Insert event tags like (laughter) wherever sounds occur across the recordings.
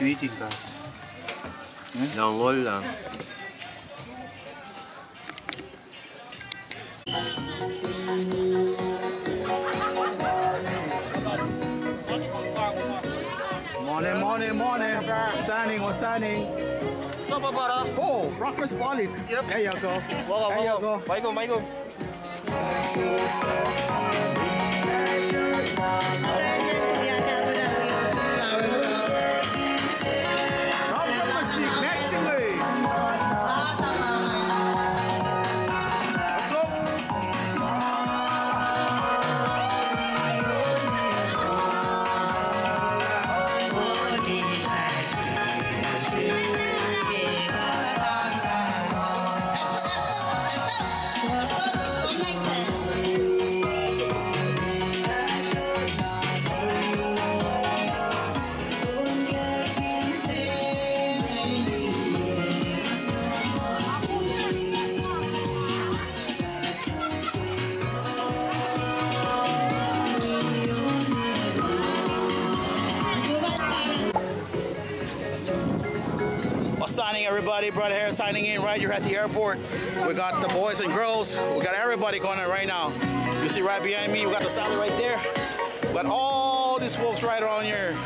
What you eating guys? Nangol lang. Morning, morning, morning. Signing, what's signing? Oh, breakfast polyp. Yep. There you go. there you go. Baikon, baikon. Brother Harris signing in right here at the airport. We got the boys and girls. We got everybody going in right now. You see right behind me, we got the salad right there. But all these folks right around here,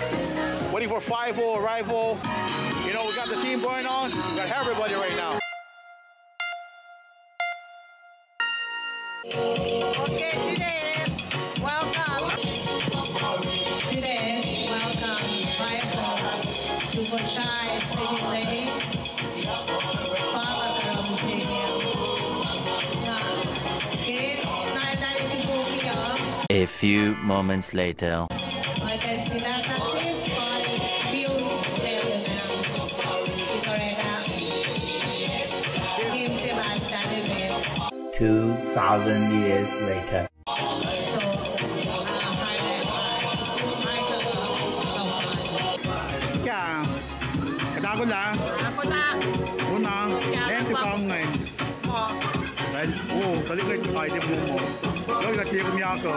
waiting for 5 arrival. You know, we got the team going on. We got everybody right now. Okay, today, welcome. Today, welcome, Rifle, oh. Super Shy, Sleeping sila at that event. 2,000 years later. So, highlight by Michael Kaufman. Kaya, kata ko lang. Ako lang. Una, Kaya then to nagpa- come ngayon. Mo. Dahil, coisa aqui, o miato.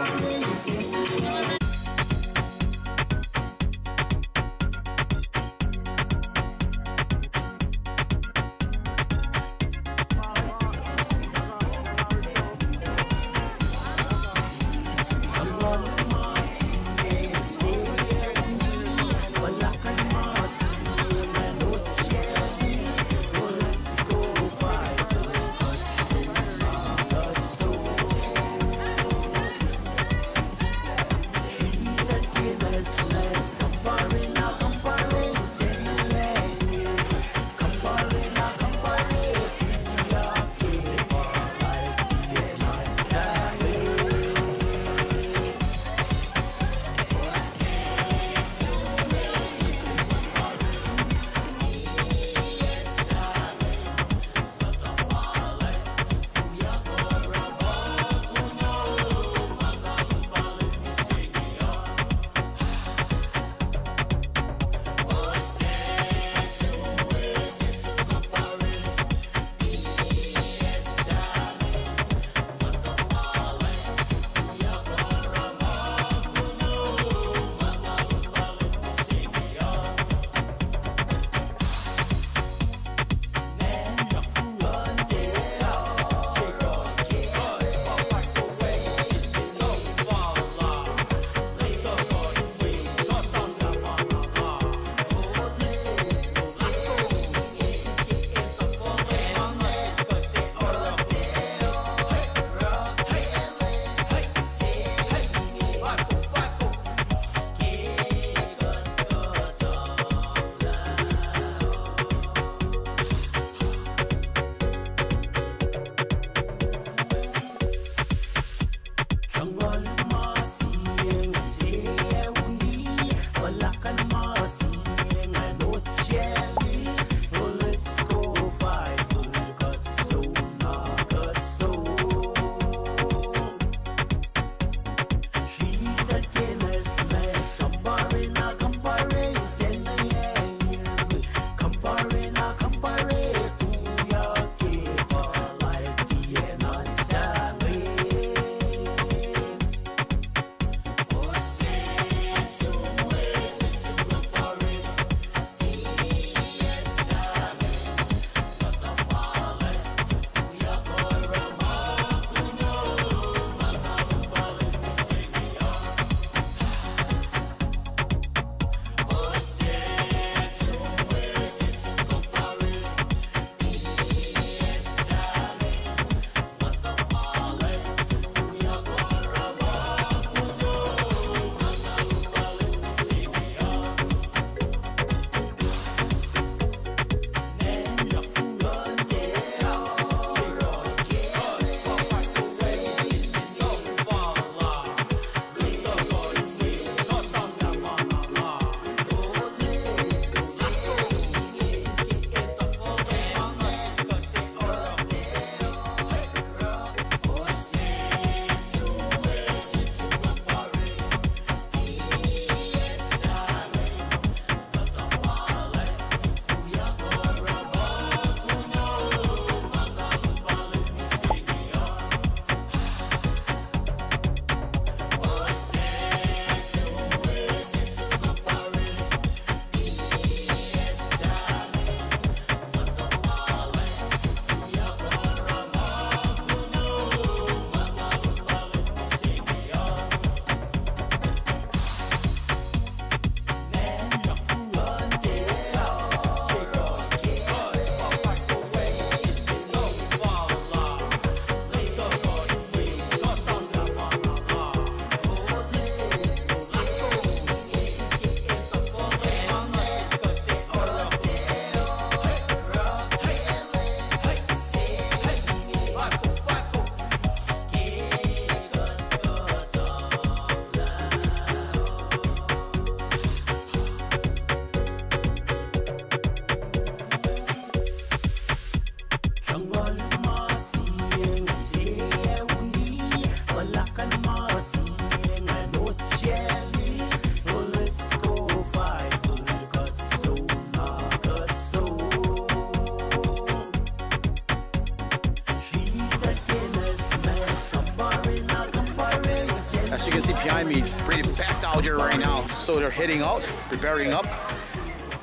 So they're heading out, preparing up,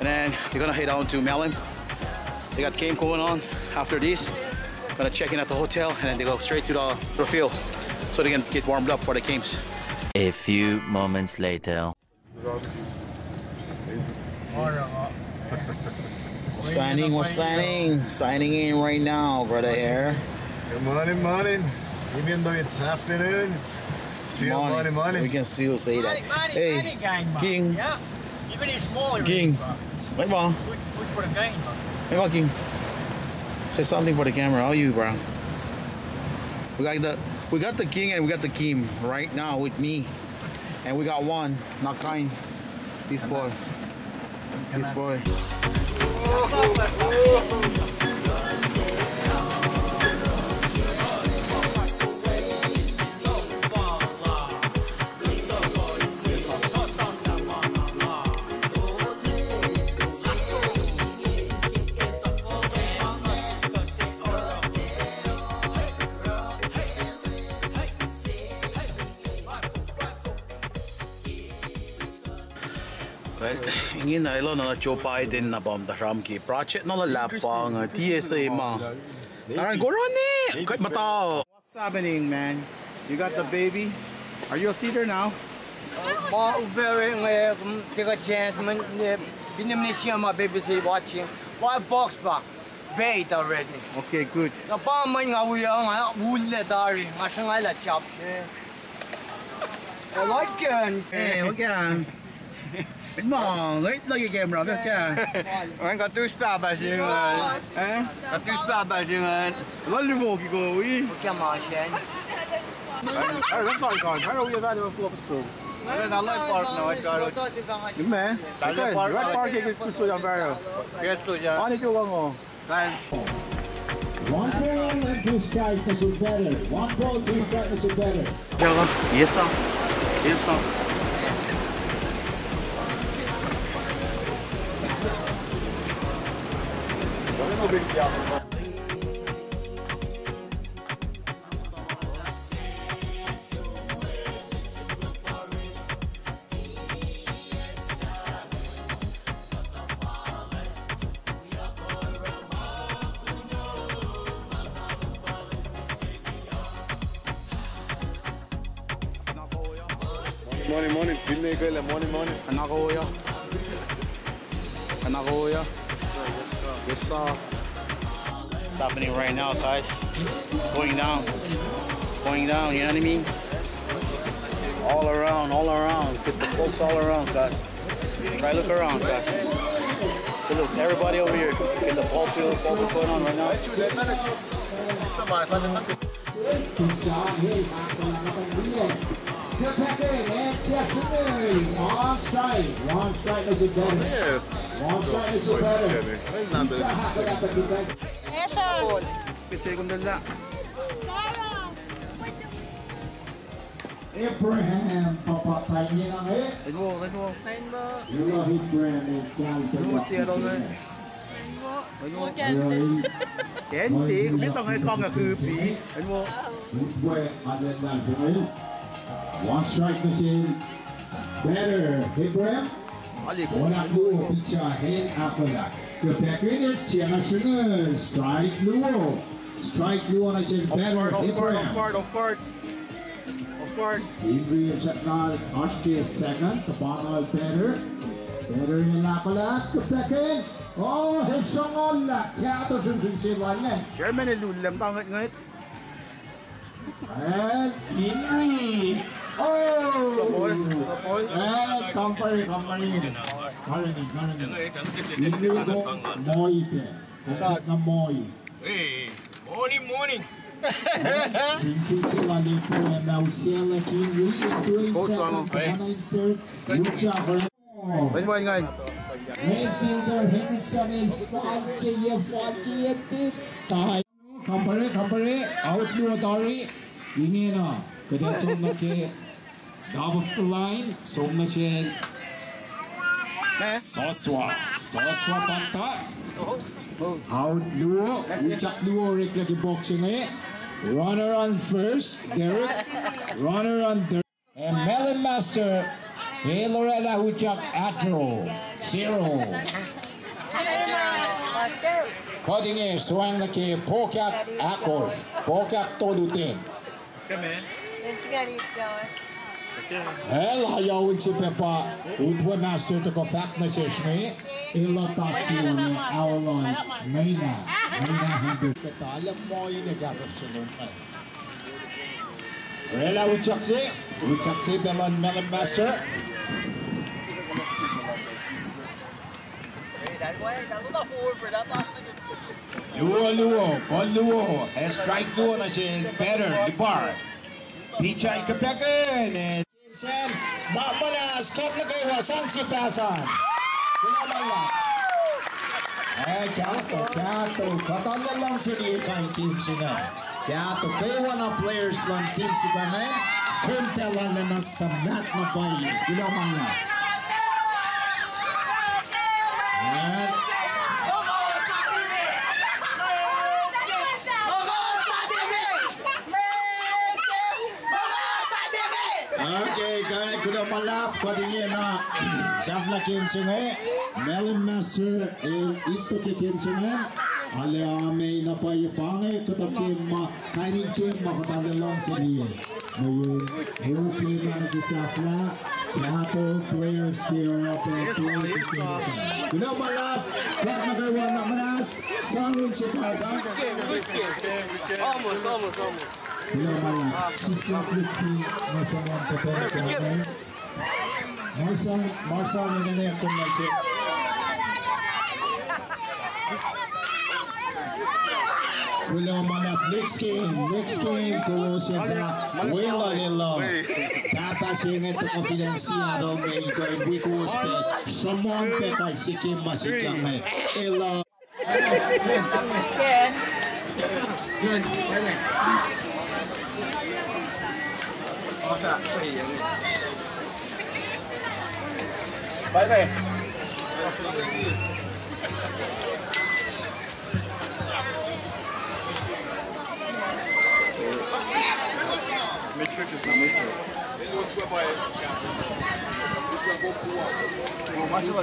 and then they're gonna head on to Melon. They got game going on after this. Gonna check in at the hotel, and then they go straight to the, the field so they can get warmed up for the games. A few moments later. (laughs) Signing, what's signing? Signing in right now, brother here. Good morning, morning. Even though it's afternoon, it's still morning, We can still say that. Hey, King. Yeah. Even it's small. King. Wait, bro. Good, good for the game. Hey, bro, King. Say something for the camera. How you, bro? We got the we got the king and we got the Kim right now with me, and we got one not kind. This boy. This boy. Well, ingin na ilo na Joe Biden na bomb the Ramki project na lalapang TSA ma. Aran goroni. Kahit mata. What's happening, man? You got the baby? Are you a seater now? Ma very take a chance man didn't miss my BBC watching. Why box back? Bait already. Okay, good. Na pa man nga uya nga ulle dari. Nga siya nga la chop. I like it. Hey, wag yan. Wait mo, wait lang yung camera. Wag yan. Anh có túi spa bà xin ơi. Eh? Có túi spa bà xin ơi. Lalo mo, kiko. Uy. Cái mà xin. Ay, wag ka, ikaw. Pero yung gano'n mo fuwa kutso. Cái đó lại park nào anh có. Yung me? Okay, right park yung kutso yung pero. Yes to ya. Ano ito wang mo? One ball and two strikers is better. One ball, two strikers is better. Yaga, yes ah. Yes ah. Morning, what I mean? All around, all around. Put the folks all around, guys. Try look around, guys. So look, everybody over here in the ball field, ball we're going on right now. Good packing on strike. Is better. One strike is better. Abraham ปะปะไทยนี่นะเฮ้ย Let's go, let's go. ยูโรฮิตแบรนด์จานเป็น Let's go, see it over there. Let's go. ยูโรฮิต Kenti, không biết tao hay con là khư phí. Let's go. ฟุตบอลมาเล่นกันใช่ไหม one strike machine better Abraham Ali, Wala Luo, pitcha hen akola. Kepekinet, Tiana Sugar, strike Luo. Strike Luo na siya Of better, course, of course, of Abraham. course, of course. of course. Ingri Chatnal, Ashke second, Tapanal better. Better in akola, Kepekin. Oh, Heshangola, Kato Shun Shun Shun Langan. Chairman ay lulam tao ngit ngit. And Ingri. Sa boys, Oh! sa boys. And company, company. Karani, Karani. Ingri ko, Moy pe. Kung na Moy. Hey, morning, morning. Good morning, guys. Mayfielder Henriksen in 5 kg, 5 kg, did die. Compare, compare, out you are Dari. Ingena, Kada Somnake, Dab of the line, Somnashe. Soswa, Soswa Pata. Out Luo, Uchak Luo, Rick like a boxing, eh? Runner on first, Derek, runner on third. And Melon Master, hey Loretta Huchak Atro, zero. Cutting swing laki Pokak Akos, Pokak Tolutin. Hel hayaw si Pepa, Utwa Master to kofak na siya shni, ila tatsiwani awalon Mayna, Mayna Hindu. Katalam mo yung nagagos siya nung Rela Uchaksi, Uchaksi Belon Melon Master. Luo Luo, Kon Luo, a strike Luo na Better, Libar. Pichay Kapekan, and Sen, Bakmana skop na kay wasang si Pasan. Eh, kya to, kya to. Katanya lang si Ikay Kim Sina. Kya to, kayo na players lang team si Banen. Kunti lang na nasamnat na pa yun. Pinamala. Eh, palap kadingena Shafla Kim Sunge Melon Master eh, and Ito Kim Sunge Ale ame na pa yupange kata Kim ma kaini Kim ma kata lelong sini. Ngayon, Ruki man ki Shafla Kato players here at the 20 Kuno palap Wag na kayo na manas Salud si Pasa Almost, almost, almost Kuno palap She's not looking Masamang patel eh. kami Marcel, Marcel en René komt met je. Kulang manap, next game, next game, kulo siyempre, wala nila. al ito ko finansyado ngayon ko, hindi ko uspe, sumompe kay sikim masikyang may, ila. Good. Good. Sorry. Vai, velho. Make sure it's not make. O Márcio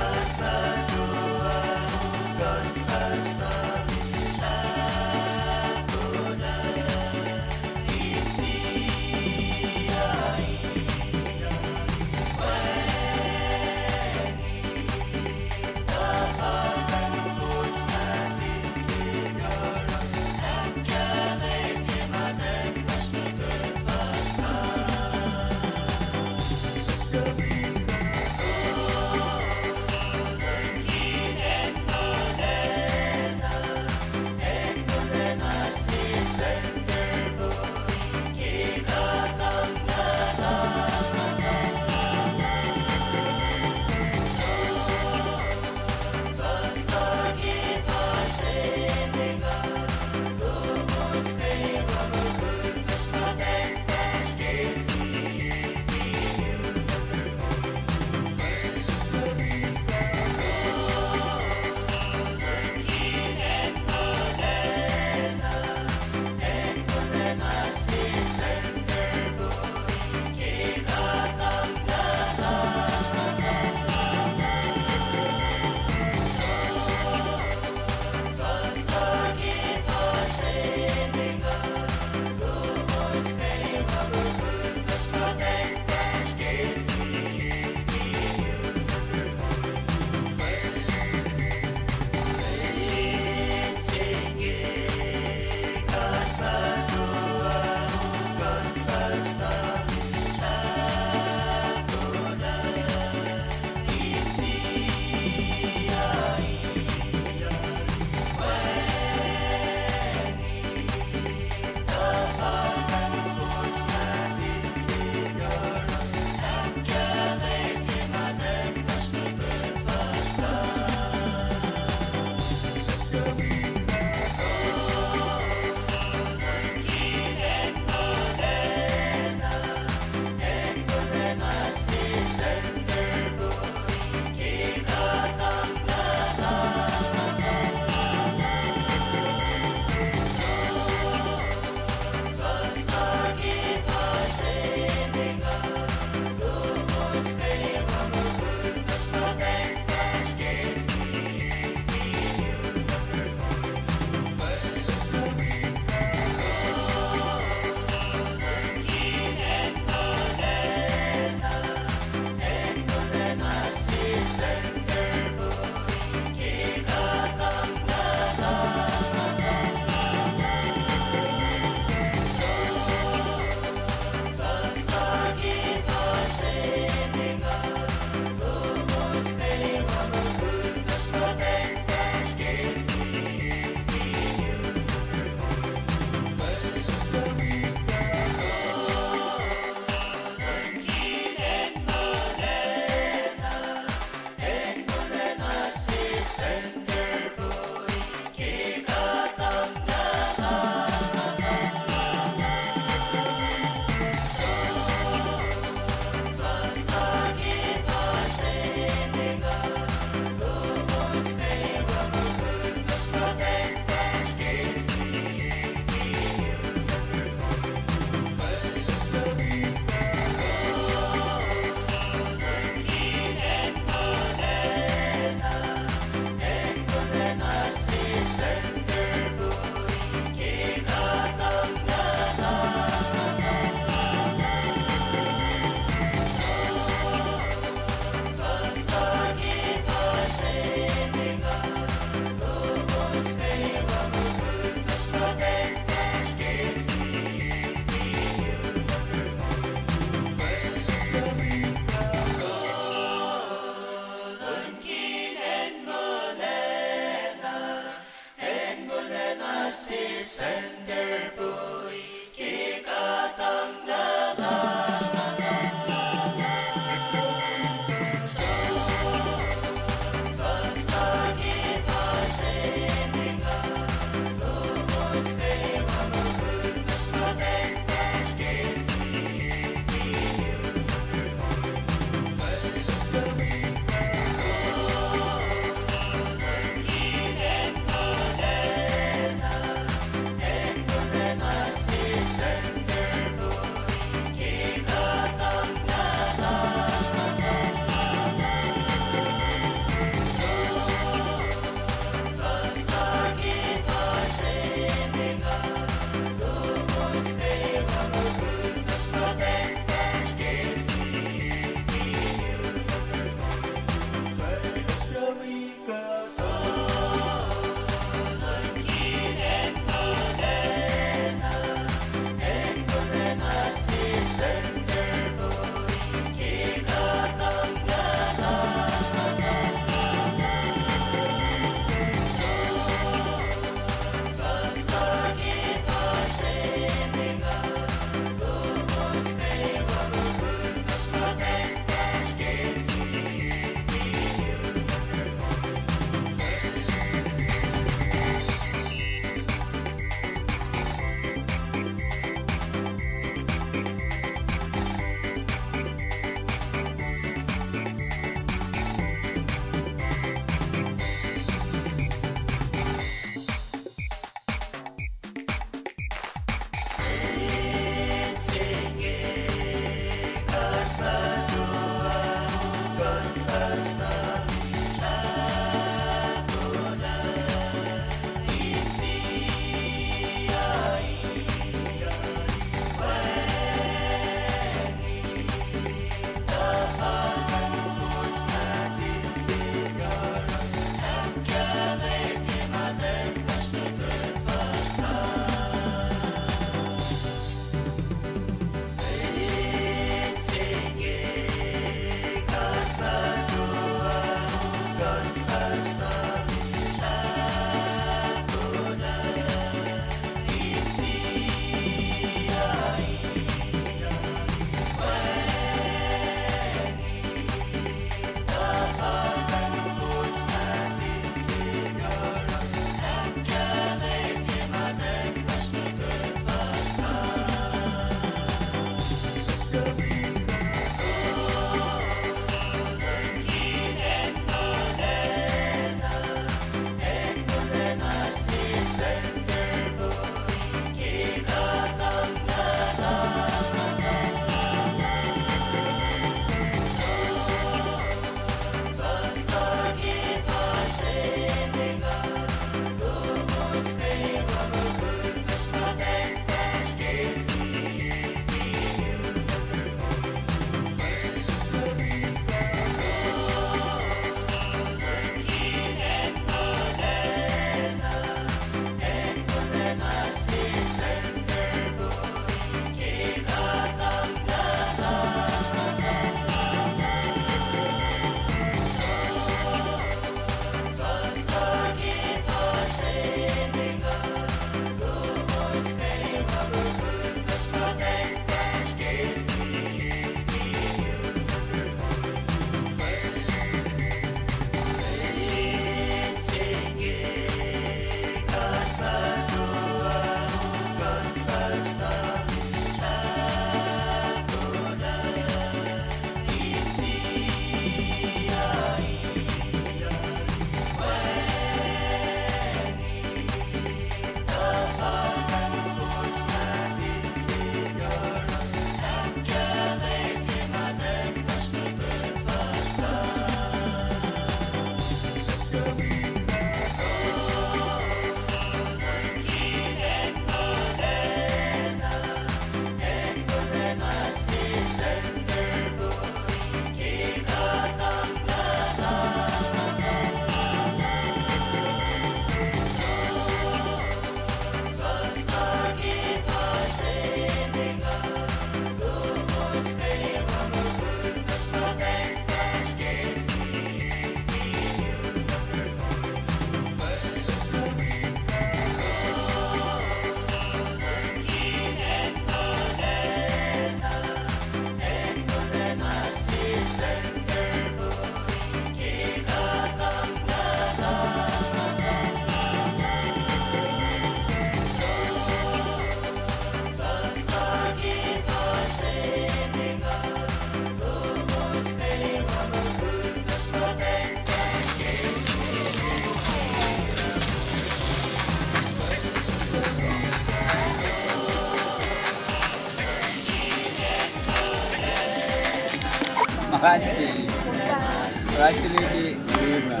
actually di game na.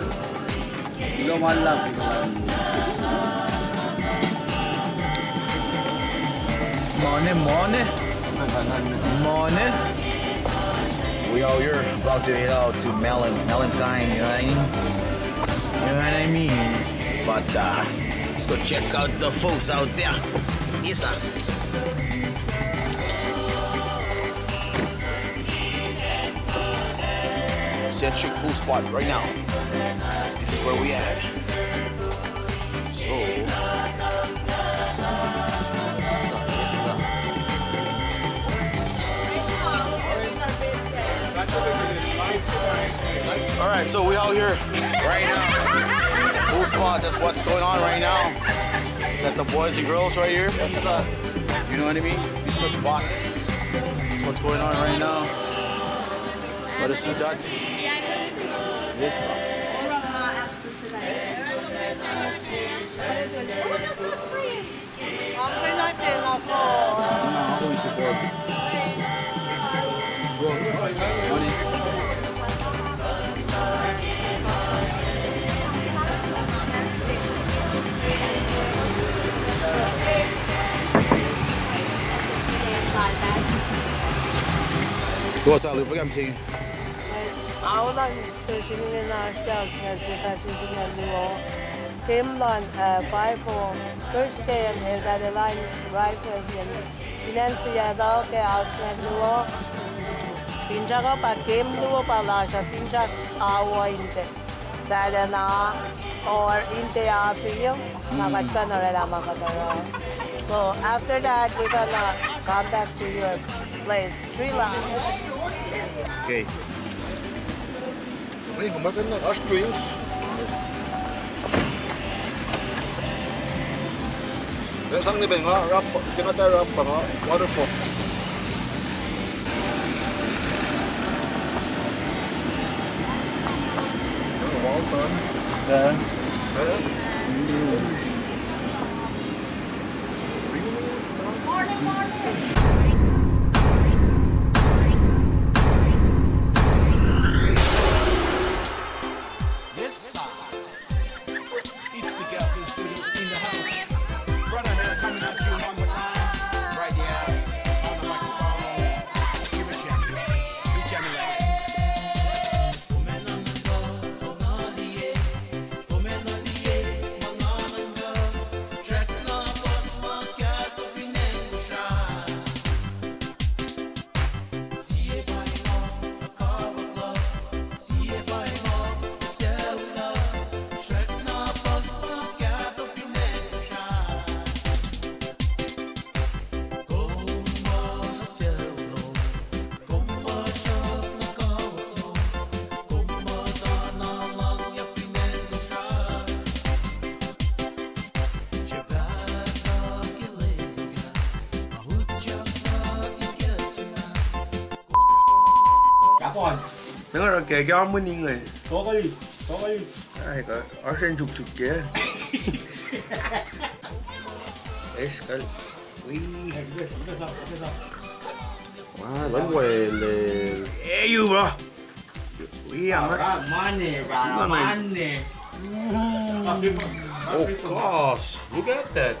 Lumal lang. Morning, morning. Morning. We out here about to head out to Melon, Melantine, you know what I mean? You know what I mean? But uh, let's go check out the folks out there. Yes, sir. A cool spot right now. This is where we at. So, yes, sir. All right, so we out here right now. Cool spot. That's what's going on right now. Got the boys and girls right here. That's uh, you know what I mean. This is the spot. That's what's going on right now. Let us see that. Yes. Sir. No, I'll wait before. Go. Money. What's up, Luke? What I'm saying? Aulan specialin ağaçlar sifatisinden o. Timlan five for first day and here that the line rise again. Financier da ke ausland luo. Finja ko pa game luo pa la siya finja awa inte. Dahil na or inte ya feel nakatka na rin naman kataro. So after that we're gonna come back to your place, Sri Lanka. Okay. Ay, maganda. Ash Prince. Yung isang level nga, rap, kinata rap pa nga, waterfall. Wow, son. Yeah. Yes, Dengar okey, kau amun ingat. Kau kali, kau kali. Ai kau, asen cuk cuk je. Es. Ui. Wah, lần quay le. Eh, you bro. Ui, amat. Mana, mana, mana. Oh gosh, look at that.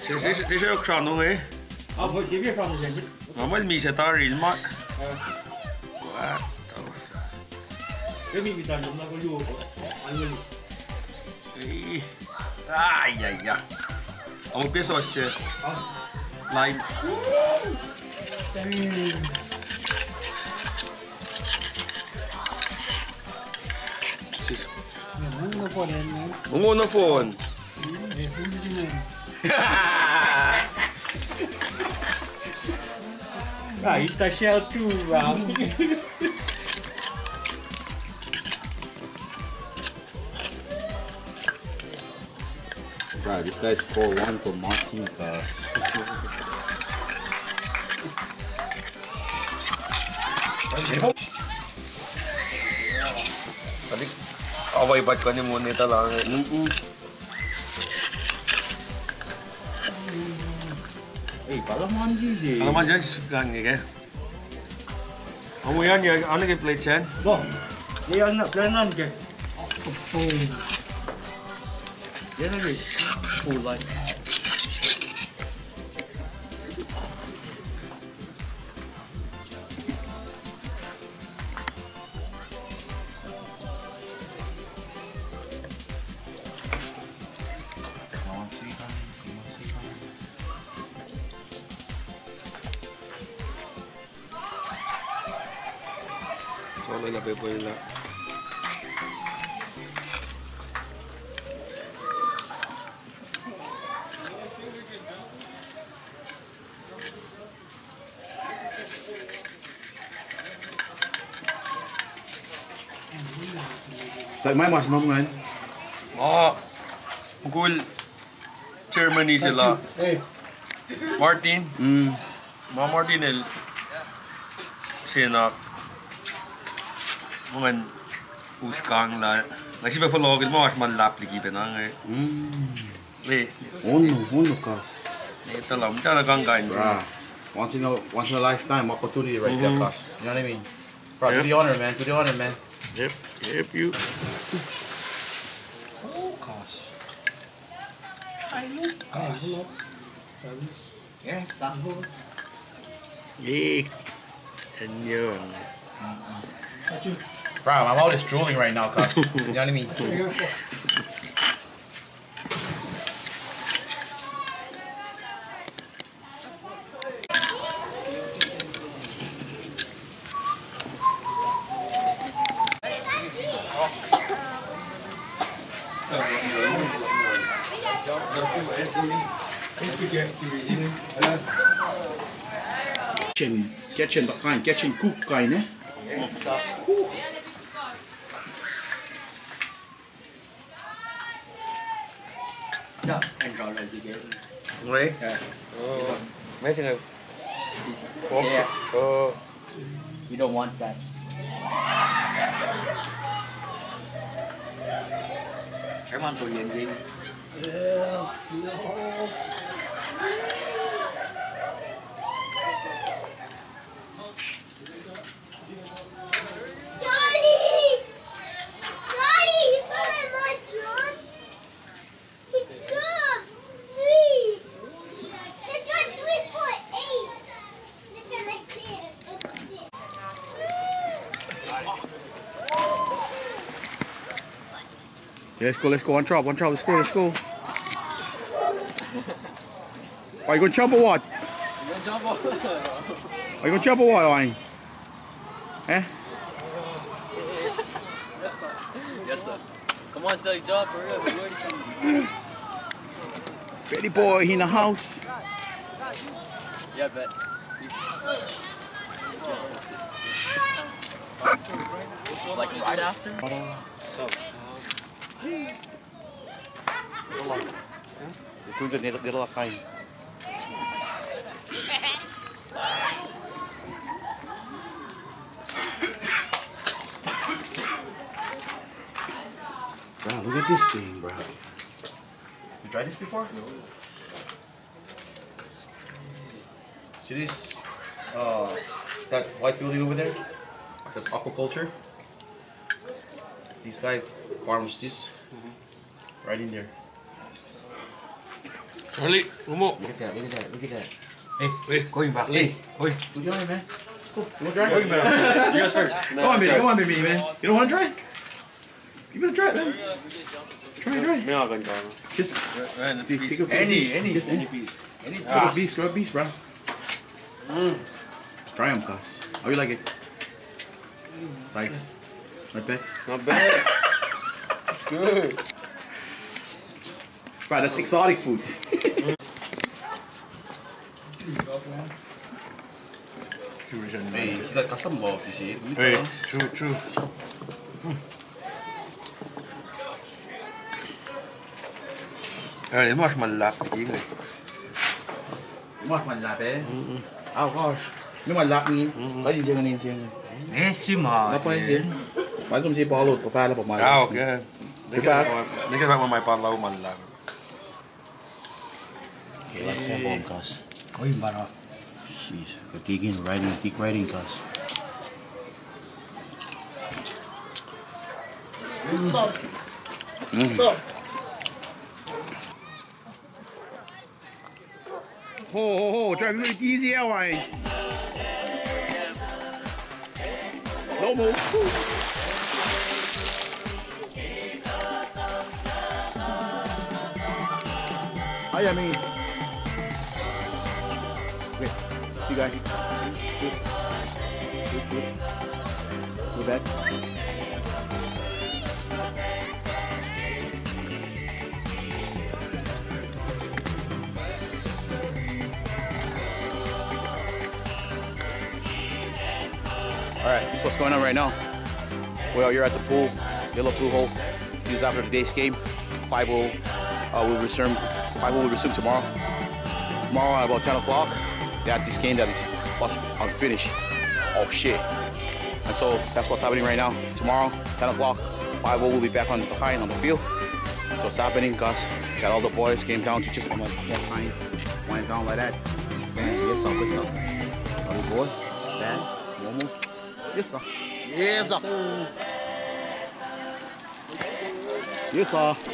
This is this is a crown, eh? Ah, for give you from the. Normal mi se ta real mark. Cái mình bị tàn đúng là có dù anh người the ai ai ai ông biết sao sẽ lại Sis- Mungo na phone. Right, ta shell two round. Bro, this guy scored one for Martin Cast. Tadi away ba't ka ni mo nito lang? Hey, parang manji sih. Ano man dyan? Lang ni ke? Kamu yan, yan. Ano kay plate yan? Bo, yan na, planan ke. Yan lagi. Pulay. Solo na po nila. Like my mas mom ngayon. Mga pugul Germany sila. Martin. Mm. Mga Martinel. Sina. Mga uskang la. Nasi ba förlaget må vara man lappligi benang. Mm. Vi. Uno, uno kas. Det är lam där kan gå in. Bruh. Once in a once in a lifetime opportunity right Mhm. there, cuz. You know what I mean? Bro, do the honor, man. Do the honor, man. Yep, yep, you. Oh, cuz. Yes, sahur. Gick. En young. Bro, my mouth is drooling right now, cuz. you know what I mean? (laughs) Kitchen, kitchen, the kind, kitchen cook kind, eh? Sao? Anh rõ là gì vậy? Right? Oh. Mấy thằng này. Yeah. Oh. You don't want that. Em ăn tồi gì? Johnny! Johnny, you saw my mom, John? He's good. Three. That's right, three, four, eight. That's right, like this. Yeah, let's go, let's go. One drop, one drop. Let's go, let's go. Are you gonna jump or what? Are you gonna jump or what, Owen? Eh? Yes, sir. Yes, sir. Come on, still job for real. We're going to Betty boy in the house. Yeah, bet. So, like right after? So, Ito yung nila nila kain. Bro, look at this thing, bro. You tried this before? No. See this? Uh, that white building over there? That's aquaculture. This guy farms this right in there. Charlie, umo. Look at that, look at that, look at that. Hey, wait, going back. Hey, oi. Do the honor, man. Let's go. You want to try? Going back. You guys first. (laughs) Come on, baby. Come on, baby, man. You don't want to try? Give it a try, man. Try, try. May ako ganito. Just Any, take, take a piece. any, any, Just any piece. Any ah. Grab a piece, grab a piece, bro. Mm. Try them, cuz. How you like it? Mm. Size. Not bad. Not bad. It's good. Bro, that's exotic food. hey, you got custom log, you see? Hey, true, true. Ja, det var som en lapp egentlig. Mas malap eh. Oh gosh. Eh, Ma. Apa yun? Mas som si Paulo, på färla på Mas mesti bawa ke file apa mai. Ah, okay. Dekat dekat apa mai parlau malah. Okay, let's have bomb cast. Kau yang mana? Jeez, ketigin writing, thick writing cast. Stop. Mm. Stop. Ho ho ho, 这是第一阶玩。老母。Yummy. Okay, see you guys. Go back. All right, this is what's going on right now. Well, you're at the pool, yellow pool hole. This is after today's game. 5 0 uh, will resume. 5 will resume tomorrow. Tomorrow at about 10 o'clock, they have this game that is was unfinished. Oh shit. And so that's what's happening right now. Tomorrow, 10 o'clock, 5 will be back on behind on the field. So it's happening, guys. Got all the boys came down to just almost behind, went down like that. Bang, yes, sir, yes, sir. Other boy, bang, one more. Yes, sir. Yes, sir. Yes, sir. Got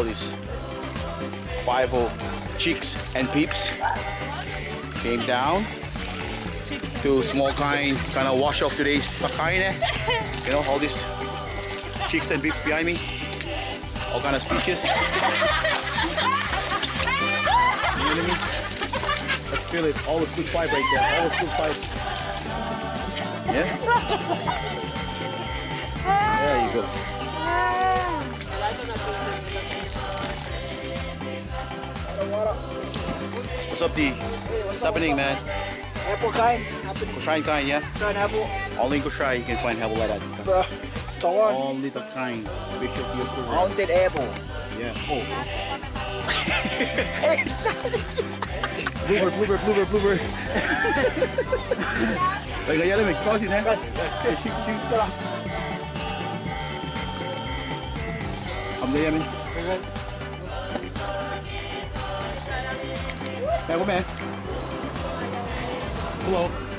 all these five oh chicks and peeps came down to small kind kind of wash off today's takaine. You know all these chicks and peeps behind me, all kind of speeches. You know I mean? Let's feel it. All the good vibe right there. All the good vibe. Yeah. There you go. What's up, D? What's happening, man? Apple kind. Kosraean kind, yeah? Try apple. Only Kosrae you can find apple like that. Bruh, store. Only the kind. Special to your program. Haunted apple. Yeah. Oh. Bluebird, bluebird, bluebird, bluebird. Đây cái lên mình coi chị nè. Để chịu chịu cho Cầm đi em đi. Mẹ của mẹ. Hello.